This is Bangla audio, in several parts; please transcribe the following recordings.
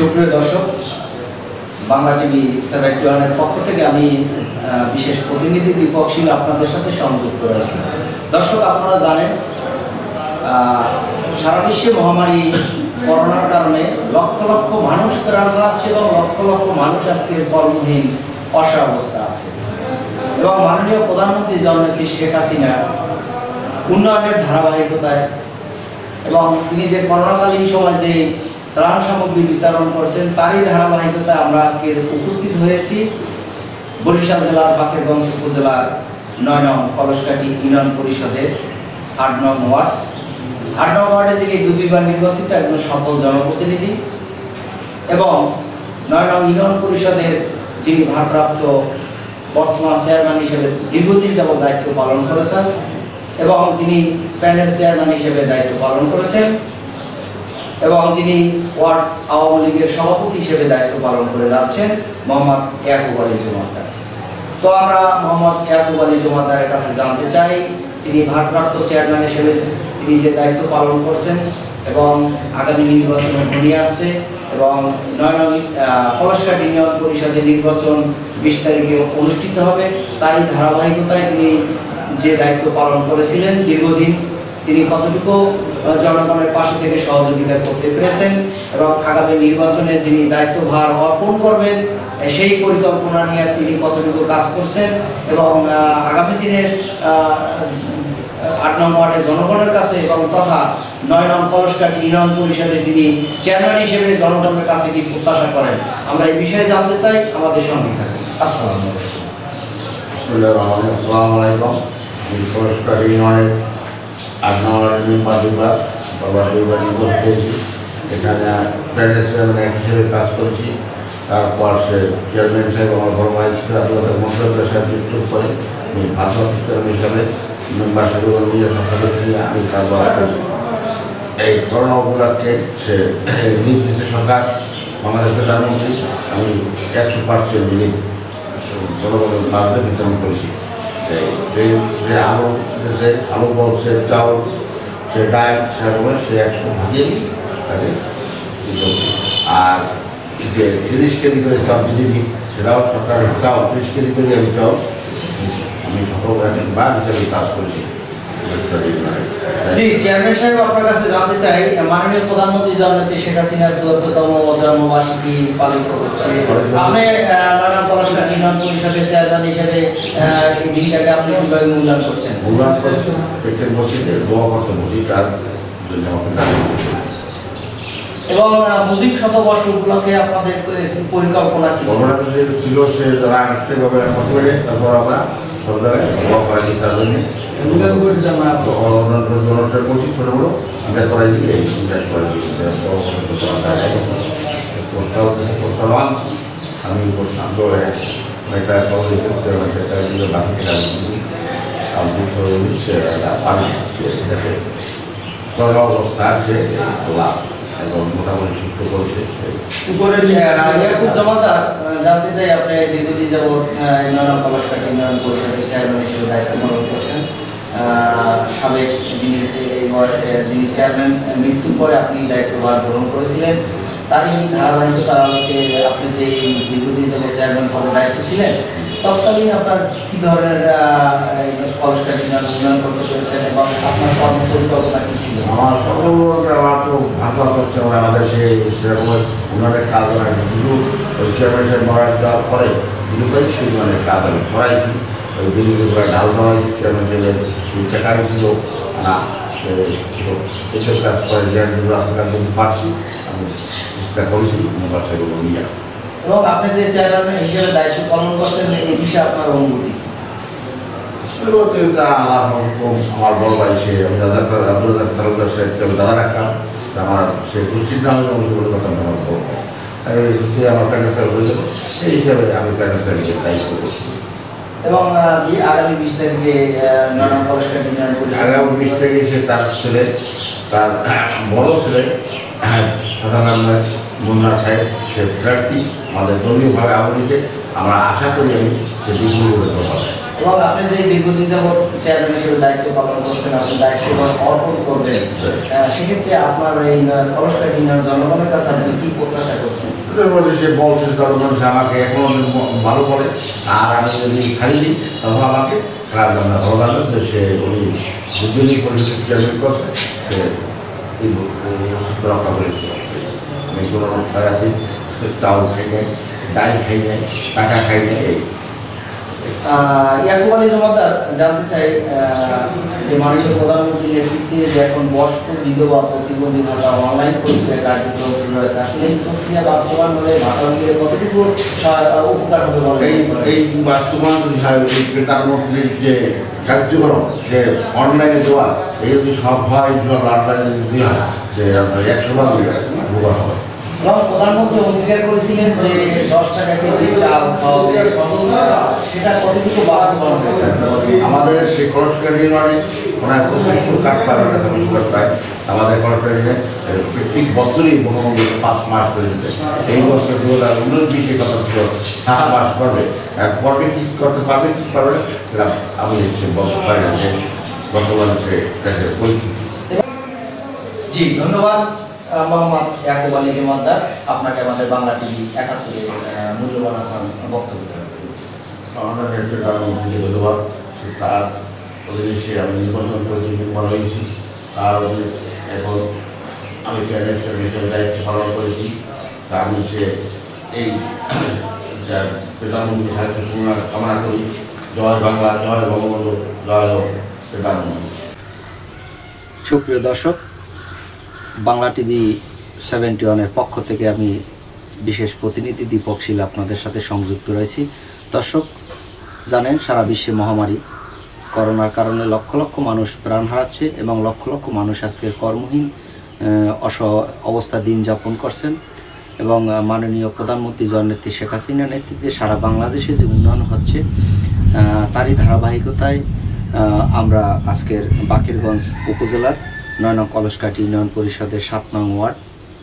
সুপ্রিয় দর্শক, বাংলা টিভি সেভেন পক্ষ থেকে আমি বিশেষ প্রতিনিধি দীপক সিং আপনাদের সাথে সংযুক্ত রয়েছি। দর্শক, আপনারা জানেন সারা বিশ্বে মহামারী করোনার কারণে লক্ষ লক্ষ মানুষ প্রাণ হারাচ্ছে এবং লক্ষ লক্ষ মানুষ আজকে কর্মহীন অবস্থা আছে। এবং মাননীয় প্রধানমন্ত্রী জননেত্রী শেখ হাসিনা উন্নয়নের ধারাবাহিকতায় এবং তিনি যে করোনাকালীন সময় যে ত্রাণ সামগ্রী বিতরণ করছেন। তারই ধারাবাহিকতা আমরা আজকে উপস্থিত হয়েছি। বরিশাল জেলার বাকেরগঞ্জ উপজেলার নয় নং কলসকাটি ইউনিয়ন পরিষদের আট নং ওয়ার্ড। আট নং ওয়ার্ডে যিনি দু দুইবার নির্বাচিত একজন সফল জনপ্রতিনিধি এবং নয় নং ইউনিয়ন পরিষদের যিনি ভারপ্রাপ্ত বর্তমান চেয়ারম্যান হিসেবে দীর্ঘদিন যাবৎ দায়িত্ব পালন করেছেন এবং তিনি প্যানেল চেয়ারম্যান হিসেবে দায়িত্ব পালন করেছেন। এবং যিনি ওয়ার্ড আওয়ামী লীগের সভাপতি হিসেবে দায়িত্ব পালন করে যাচ্ছেন, মোহাম্মদ ইয়াকুব আলী জমাদ্দার। তো আমরা মোহাম্মদ ইয়াকুব আলী জমাদ্দারের কাছে জানতে চাই, তিনি ভারপ্রাপ্ত চেয়ারম্যান হিসেবে তিনি যে দায়িত্ব পালন করছেন এবং আগামী নির্বাচনে ঘনিয়ে আসছে এবং নয় পলাশঘাট ইউনিয়ন পরিষদের নির্বাচন বিশ তারিখে অনুষ্ঠিত হবে, তারই ধারাবাহিকতায় তিনি যে দায়িত্ব পালন করেছিলেন, দীর্ঘদিন তিনি কতটুকু জনগণের পাশে থেকে সহযোগিতা করতে পেরেছেন এবং আগামী নির্বাচনে যিনি দায়িত্বভার অর্পণ করবেন সেই পরিকল্পনা নিয়ে তিনি কতটুকু কাজ করছেন এবং আগামী দিনের আট নং ওয়ার্ডের জনগণের কাছে এবং তথা নয় নং কলসকাটি ইউনিয়ন পরিষদে তিনি চেয়ারম্যান হিসেবে জনগণের কাছে কি প্রত্যাশা করেন, আমরা এই বিষয়ে জানতে চাই, আমাদের সঙ্গে রহিম। আসসালামু আলাইকুম। পুরস্কার ইউনিয়নের আট নম্বর মেম্বার দুবার বাবা দুবার নিয়োগ পেয়েছি এখানে প্যানেল চেয়ারম্যান হিসেবে কাজ করেছি। তারপর সে চেয়ারম্যান সাহেব আমার বড় ভাই ছিল আপনাদের মন্ত্রী সাহেব যুক্ত করে আমি চেয়ারম্যান হিসাবে মেম্বার সাহেব নিজের সদস্য নিয়ে আমি কারবার করি এই করোনা উপলক্ষে সে নির্দিষ্ট সরকার বাংলাদেশ প্রধানমন্ত্রী আমি একশো পার্সেন্ট জনগণের মাঝে বিতরণ করেছি। এই যে আলু সে আলু বল, সে চাউল সে ডাল সেরকমের সে একশো ভাগে তাকে। আর যে তিরিশ কেজি করে চাউল বিজেপি সেটাও সরকারের চাউল তিরিশ কেজি করে আমি চাউল। আমি সকল বা হিসেবে কাজ করেছি জি চেয়ারম্যান সাহেব আপনার কাছে জানতে চাই মাননীয় প্রধানমন্ত্রী জননেত্রী শেখ হাসিনা চুয়াত্তরতম জন্মবার্ষিকী পালিত করছে আপনি নানা পড়াশোনা ইউনিয়ন পরিষদের চেয়ারম্যান হিসেবে এই দিনটাকে আপনি কীভাবে মূল্যায়ন করছেন? মূল্যায়ন করেছে প্রত্যেক বছরে দোয়া করতে বসি তার জন্য আমাকে এবং মুজিব শতবর্ষ উপলক্ষে আপনাদের পরিকল্পনা কি? ছিল? সে তারা তারপর আমরা সব জায়গায় করা তার জনসেবা করছি ছোটো বড়ো আমরা করাই এই ইনভেস্ট করাই পোস্টাল পোস্টাল আনছি আমি পোস্টাল একটা খবর করতে হবে সেটা দিলে বাকি থেকে আমি দুটো নিচ্ছে পানি সে দেখে করোনা অবস্থা আছে লাভ এবং মোটামুটি সুস্থ করছে আহ, ইয়াকুব জমাদার জানতে চাই আপনি দীর্ঘদিন যাবৎ ইউনিয়ন কলসকাট ইউনিয়ন পরিষদের চেয়ারম্যান হিসেবে দায়িত্ব পালন করছেন। সাবেক যিনি চেয়ারম্যান মৃত্যুর পরে আপনি দায়িত্বভার গ্রহণ করেছিলেন। তারই ধারাবাহিকতার আলোকে আপনি যে দীর্ঘদিন যাবৎ চেয়ারম্যান পদে দায়িত্ব ছিলেন, তৎকালীন আপনার কি ধরনের কলসকাট উন্নয়ন করতে পেরেছেন এবং আপনার কর্ম পরিকল্পনা কি ছিল? আমার আমার তো ভাবনা করতে হবে, আমাদের সেই সেরকম উনাদের কাজ হয়। ওই চেয়ারম্যান সাহেব মারা যাওয়ার পরে দুটোই সেই মানে কাজ আমি করাইছি। ওই করে ডাল দেওয়াই চেয়ারম্যান সাহেবের টাকা ছিল না সে কাজ করে রাস্তাঘাট যদি পারছি আমি চেষ্টা করেছি নিয়ে এবং আপনি যে চেয়ারম্যান হিসেবে দায়িত্ব পালন করছেন এই বিষয়ে আপনার অনুভূতি আমার আমার বড় ভাই সে আমি দাদা আব্দুল তালুকদার সাহেবকে দাদা রাখতাম আমার সে দুশ্চিন্তা আমি করতাম আমার বড় ভাই আমার প্যান্ট হয়ে সেই হিসাবে আমি প্যান্ট ফেলকে দায়িত্ব করছি এবং আগামী বিশ তারিখে নানান পুরস্কার ইউনিয়ন পরিষদ আগামী বিশ তারিখে সে তার ছেলে, তার বড় ছেলে সাধারণ মুন্না সাহেব, সে প্রার্থী, আমাদের ধর্মীয়ভাবে আবরিতে আমরা আশা করি আমি সে করে পাবো এবং আপনি যে দীর্ঘদিন যাবৎ চেয়ারম্যান হিসেবে দায়িত্ব পালন করছেন, আপনি দায়িত্ব অর্পণ করবেন সেক্ষেত্রে আপনার এই কলসকাট ইউনিয়ন জনগণের কাছে আপনি কি প্রত্যাশা করছেন? সে বলছে কারণ মানুষ আমাকে এখন ভালো করে আর আমি যদি খালি দিই, তখন আমাকে খারাপ লাগে না ভালো লাগবে যে সে উনি দুজনই পরিস্থিতি চেয়ারম্যান করছে সে রক্ষা করেছে আমি কোনো খারাপি চাউল খাই নাই ডাল খাই নাই টাকা খাই নাই এই। ইয়াকুব জমাদার, জানতে চাই যে মাননীয় প্রধানমন্ত্রীর নেতৃত্বে যে এখন বিধবা প্রতিবন্ধী ভাতা অনলাইন প্রক্রিয়া কার্যক্রম শুরু হয়েছে, আসলে এই প্রক্রিয়া বাস্তবায়ন হলে ভাতাভোগীদের কতটুকু উপকার হবে বলে এই বাস্তবায়ন যে কার্যক্রম, যে অনলাইনে দেওয়া, এই যদি সব হয় অনলাইনে যদি হয় সে একশো ভাগ হবে এবং প্রধানমন্ত্রী অঙ্গীকার করেছিলেন যে দশ টাকা কেজি চাল খাওয়াবে সেটা কতটুকু বাস্তবায়ন হয়েছে? আমাদের সেই খরচকার নির্মাণে ওনার পঁচিশশো কাঠ পাবেন আমাদের খরচকারীরা প্রত্যেক বছরই মোটামুটি পাঁচ মাস দিতে। এই বছর দু হাজার উনিশ বিশে কথা সাত মাস করবে আর করবে কি করতে পারবে কি পারবে আমি সে পারি যে বর্তমানে সে জি ধন্যবাদ। মোহাম্মদ ইয়াকুব আলী জমাদ্দার আপনাকে আমাদের বাংলা টিভি একাত্তরে মূল্যবান আপনার বক্তব্য দেওয়ার আমাদের একটা ধন্যবাদ তার অধীনে আমি নির্বাচন করেছি নির্মাণ হয়েছি তার এখন আমি ক্যাবিনেট হিসেবে দায়িত্ব পালন করেছি। তা আমি সে এই যা প্রধানমন্ত্রী সাহিত্য সুন্দর কামনা করি। জয় বাংলা জয় বঙ্গবন্ধু জয় হোক প্রধানমন্ত্রী। সুপ্রিয় দর্শক বাংলা টিভি সেভেন্টি ওয়ানের পক্ষ থেকে আমি বিশেষ প্রতিনিধি দীপক শীল আপনাদের সাথে সংযুক্ত রয়েছি। দর্শক, জানেন, সারা বিশ্বে মহামারী। করোনার কারণে লক্ষ লক্ষ মানুষ প্রাণ হারাচ্ছে এবং লক্ষ লক্ষ মানুষ আজকে কর্মহীন অস, অবস্থা দিন যাপন করছেন এবং মাননীয় প্রধানমন্ত্রী জননেত্রী শেখ হাসিনা নেতৃত্বে সারা বাংলাদেশে যে উন্নয়ন হচ্ছে তারই ধারাবাহিকতায় আমরা আজকের বাকেরগঞ্জ উপজেলার নয় নং কলসকাটি ইউনিয়ন পরিষদের সাত নং ওয়ার্ড।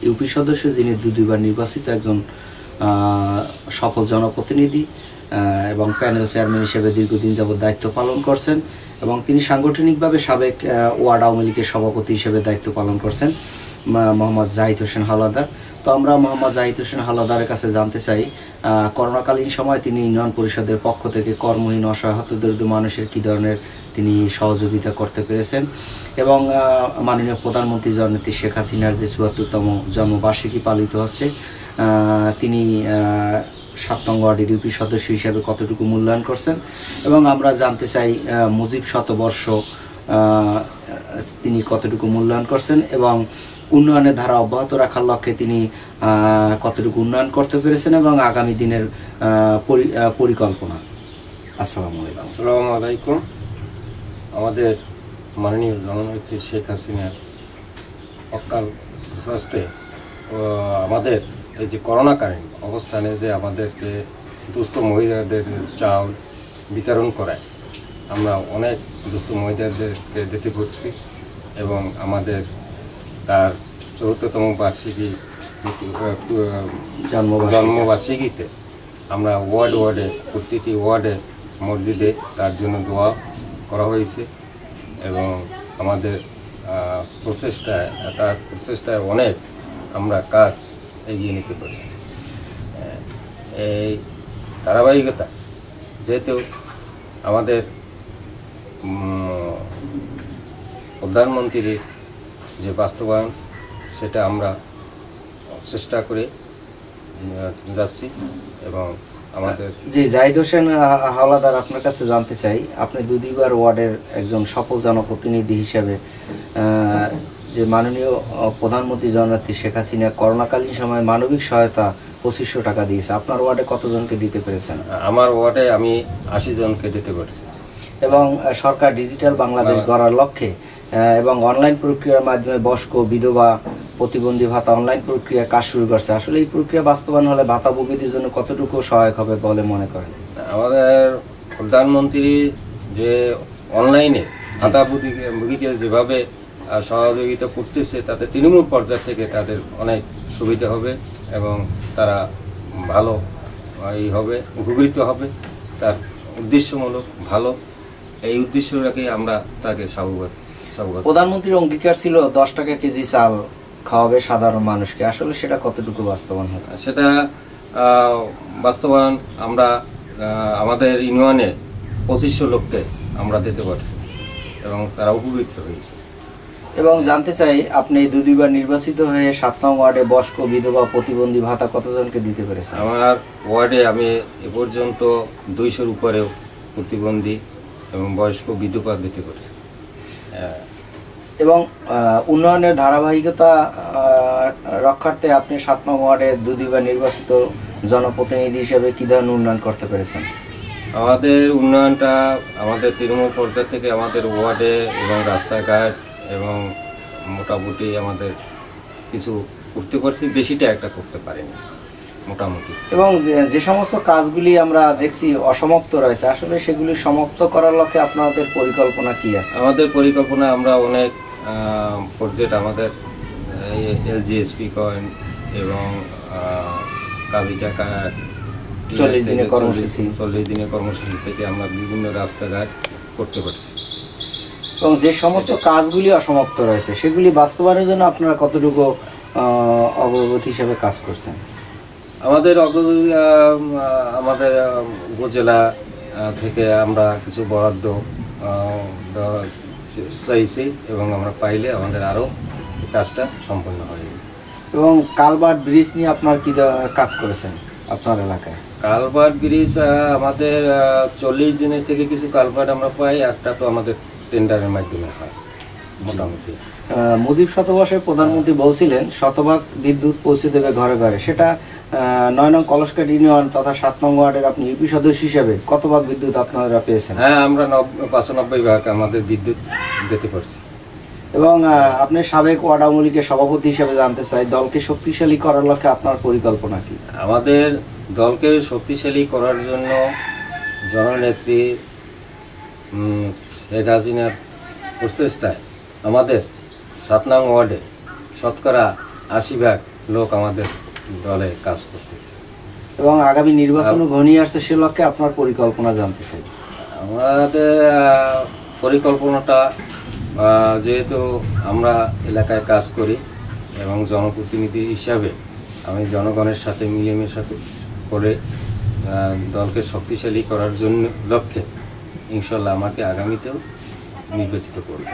ইউপি সদস্য যিনি দু দুইবার নির্বাচিত, একজন সফল জনপ্রতিনিধি এবং প্যানেল চেয়ারম্যান হিসেবে দীর্ঘদিন যাবৎ দায়িত্ব পালন করছেন এবং তিনি সাংগঠনিকভাবে সাবেক ওয়ার্ড আওয়ামী লীগের সভাপতি হিসেবে দায়িত্ব পালন করছেন মোহাম্মদ জাহিদ হোসেন হাওলাদার তো আমরা মোহাম্মদ জাহিদ হোসেন হালাদারের কাছে জানতে চাই করোনাকালীন সময় তিনি ইউনিয়ন পরিষদের পক্ষ থেকে কর্মহীন অসহায়ত দরিদ্র মানুষের কী ধরনের তিনি সহযোগিতা করতে পেরেছেন? এবং মাননীয় প্রধানমন্ত্রী জননেত্রী শেখ হাসিনার যে চুয়াত্তরতম জন্মবার্ষিকী পালিত হচ্ছে তিনি আহ, সাত নং ওয়ার্ডের ইউপি সদস্য হিসেবে কতটুকু মূল্যায়ন করছেন? এবং আমরা জানতে চাই মুজিব শতবর্ষ তিনি কতটুকু মূল্যায়ন করছেন? এবং উন্নয়নের ধারা অব্যাহত রাখার লক্ষ্যে তিনি কতটুকু উন্নয়ন করতে পেরেছেন এবং আগামী দিনের পরি- পরিকল্পনা। আসসালামু আলাইকুম। আসসালামু আলাইকুম। আমাদের মাননীয় জননেত্রী শেখ হাসিনার অকাল প্রশাসনে আমাদের এই যে করোনাকালীন অবস্থানে যে আমাদেরকে দুস্থ মহিলাদের চাউল বিতরণ করায়, আমরা অনেক দুস্থ মহিলাদেরকে দেখতে করছি এবং আমাদের তার চৌদ্দতম বার্ষিকী জন্মবার্ষিকীতে আমরা ওয়ার্ড ওয়ার্ডে প্রতিটি ওয়ার্ডে মসজিদে তার জন্য দোয়া করা হয়েছে এবং আমাদের প্রচেষ্টায় তার প্রচেষ্টায় অনেক আমরা কাজ এগিয়ে নিতে পারি আহ, এই ধারাবাহিকতা যেহেতু আমাদের প্রধানমন্ত্রীর যে বাস্তবায়ন সেটা আমরা চেষ্টা করে যাচ্ছি এবং আমাদের জি জাহিদ হোসেন হাওলাদার আপনার কাছে জানতে চাই। আপনি দুদিবার ওয়ার্ডের একজন সফল জনপ্রতিনিধি হিসেবে যে মাননীয় প্রধানমন্ত্রী জননেত্রী শেখ হাসিনা করোনাকালীন সময় মানবিক সহায়তা পঁচিশশো টাকা দিয়েছে। আপনার ওয়ার্ডে কতজনকে দিতে পেরেছেন? আমার ওয়ার্ডে আমি আশি জনকে দিতে পারছি। এবং সরকার ডিজিটাল বাংলাদেশ গড়ার লক্ষ্যে এবং অনলাইন প্রক্রিয়ার মাধ্যমে বয়স্ক বিধবা প্রতিবন্ধী ভাতা অনলাইন প্রক্রিয়া কাজ শুরু করছে। আসলে এই প্রক্রিয়া বাস্তবায়ন হলে ভাতা ভাতাভোগীদের জন্য কতটুকু সহায়ক হবে বলে মনে করেন? আমাদের প্রধানমন্ত্রী যে অনলাইনে ভাতা ভুগিকে যেভাবে সহযোগিতা করতেছে তাতে তৃণমূল পর্যায় থেকে তাদের অনেক সুবিধা হবে এবং তারা ভালো আহ, ই হবে উপকৃত হবে। তার উদ্দেশ্যমূলক ভালো এই উদ্দেশ্যটাকে আমরা তাকে সাবুবাদ প্রধানমন্ত্রীর অঙ্গীকার ছিল দশ টাকা কেজি চাল খাওয়াবে সাধারণ মানুষকে। আসলে সেটা কতটুকু বাস্তবায়ন হবে সেটা বাস্তবায়ন আমরা আমাদের ইউনিয়নে পঁচিশশো লোককে আমরা দিতে পারছি এবং তারা উপকৃত হয়েছে। এবং জানতে চাই আপনি দুই দুইবার নির্বাচিত হয়ে সাত নং ওয়ার্ডে বয়স্ক বিধবা প্রতিবন্ধী ভাতা কতজনকে দিতে পেরেছেন? আমার ওয়ার্ডে আমি এ পর্যন্ত দুইশোর উপরেও প্রতিবন্ধী এবং বয়স্ক বিধবা পারছি আহ, এবং উন্নয়নের ধারাবাহিকতা রক্ষার্থে আপনি সাত নং ওয়ার্ডে দুই দুইবার নির্বাচিত জনপ্রতিনিধি হিসেবে কী ধরনের উন্নয়ন করতে পেরেছেন? আমাদের উন্নয়নটা আমাদের তৃণমূল পর্যায় থেকে আমাদের ওয়ার্ডে এবং রাস্তাঘাট এবং মোটামুটি আমাদের কিছু করতে পারছি বেশিটা একটা করতে পারিনি। মোটামুটি। এবং যে- সমস্ত কাজগুলি আমরা দেখছি অসমাপ্ত রয়েছে আসলে সেগুলি সমাপ্ত করার লক্ষ্যে আপনাদের পরিকল্পনা কি আছে? আমাদের পরিকল্পনা আমরা অনেক প্রজেক্ট আমাদের এলজিএসপি কয়েন এবং কাবিকা কার্ড 40 দিনের কর্মসূচি। চল্লিশ দিনের কর্মসূচি থেকে আমরা বিভিন্ন রাস্তাঘাট করতে পারছি। এবং যে সমস্ত কাজগুলি অসমাপ্ত রয়েছে সেগুলি বাস্তবায়নের জন্য আপনারা কতটুকু অগ্রগতি হিসেবে কাজ করছেন? আমাদের আমাদের উপজেলা থেকে আমরা কিছু বরাদ্দ চাইছি এবং আমরা পাইলে আমাদের আরও কাজটা সম্পন্ন হয়ে যাবে এবং কালবার্ট ব্রিজ নিয়ে আপনার কি কাজ করেছেন আপনার এলাকায়? কালভার্ট ব্রিজ আমাদের চল্লিশ দিনের থেকে কিছু কালভার্ট আমরা পাই একটা তো আমাদের টেন্ডারের মাধ্যমে হয় মোটামুটি। মুজিব শতবর্ষে প্রধানমন্ত্রী বলছিলেন শতভাগ বিদ্যুৎ পৌঁছে দেবে ঘরে ঘরে সেটা নয় নং কলসকাট ইউনিয়ন তথা সাত নং ওয়ার্ডের আপনি ইউপি সদস্য হিসেবে কত ভাগ বিদ্যুৎ আপনারা পেয়েছেন? হ্যাঁ আমরা নব- পঁচানব্বই ভাগ আমাদের বিদ্যুৎ দিতে পারছি। এবং আপনি সাবেক ওয়ার্ড আওয়ামী লীগের সভাপতি হিসেবে জানতে চাই দলকে শক্তিশালী করার লক্ষ্যে আপনার পরিকল্পনা কি? আমাদের দলকে শক্তিশালী করার জন্য জননেত্রী শেখ হাসিনার প্রচেষ্টায় আমাদের সাত নং ওয়ার্ডে শতকরা আশি ভাগ লোক আমাদের দলে কাজ করতেছে। এবং আগামী নির্বাচনও ঘনিয়ে আসছে সে লক্ষ্যে আপনার পরিকল্পনা জানতে চাই। আমাদের পরিকল্পনাটা যেহেতু আমরা এলাকায় কাজ করি এবং জনপ্রতিনিধি হিসাবে আমি জনগণের সাথে মিলেমিশা করে দলকে শক্তিশালী করার জন্য লক্ষ্যে ইনশাল্লাহ আমাকে আগামীতেও নির্বাচিত করবে।